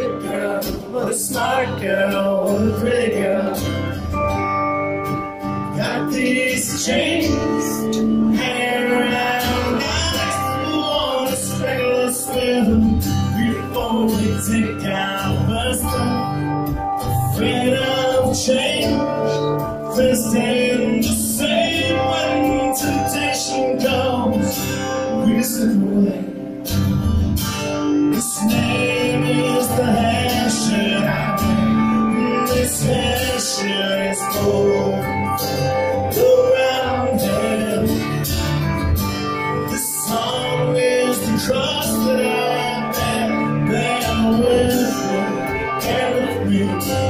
good girl, what a smart girl, what a pretty girl. Got these chains hanging around, got to wanna strangle us with before we take our first step. Afraid of change, first and the same when temptation comes, we slip bear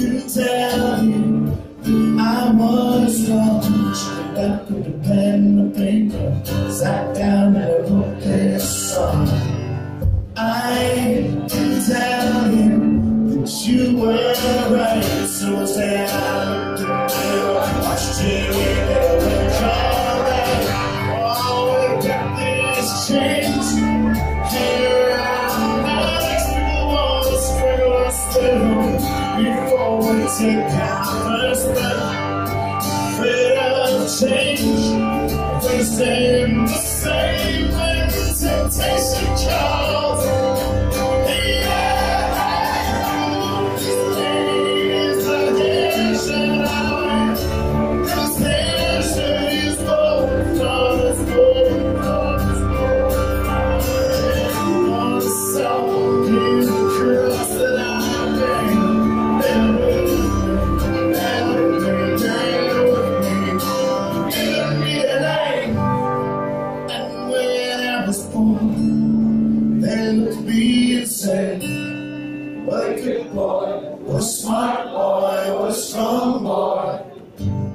Couldn't tell you I was wrong. Put a pen on paper, our first step. Afraid of change, they say the same wicked boy, was smart boy, was strong boy.